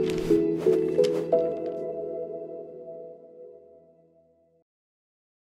Bye.